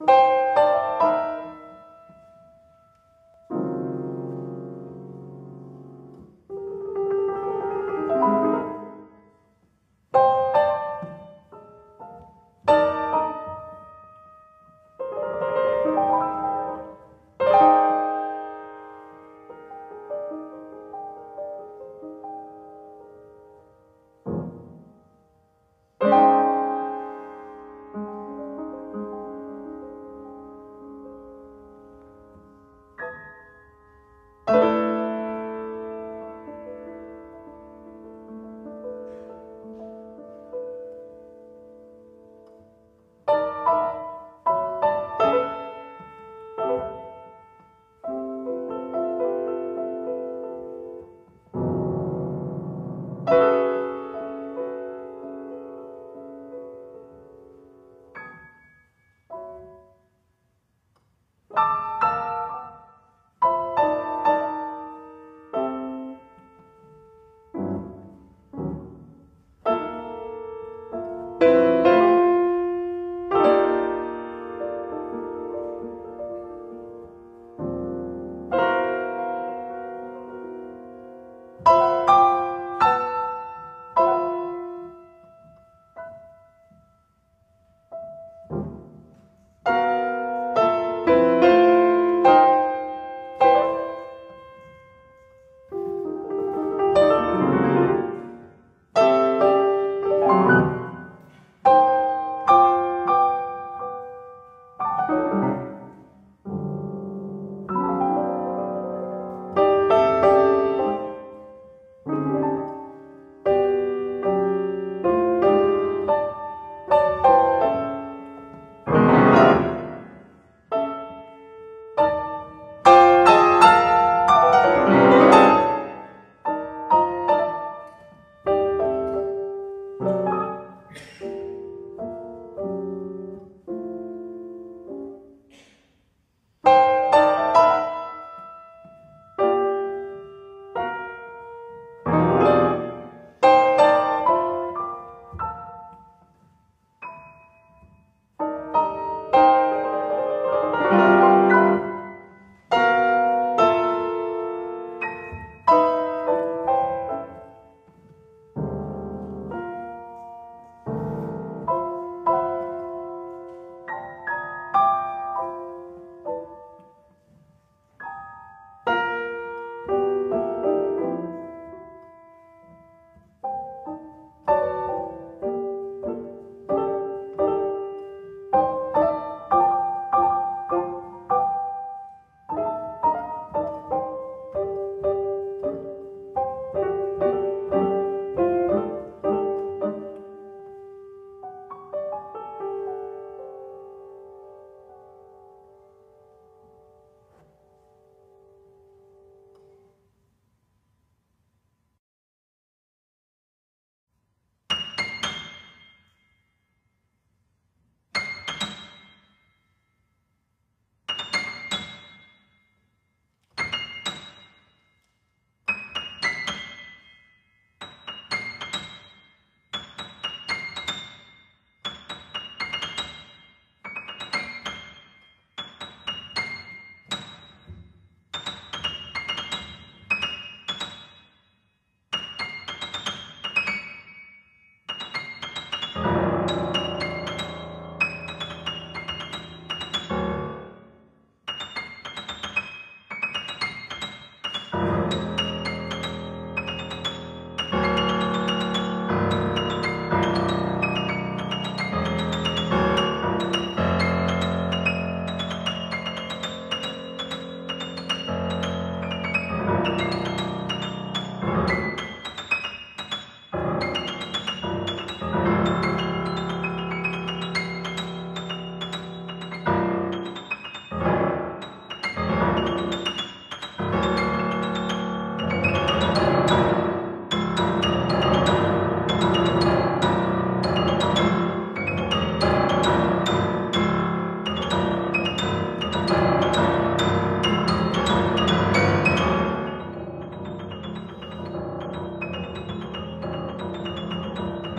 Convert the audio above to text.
you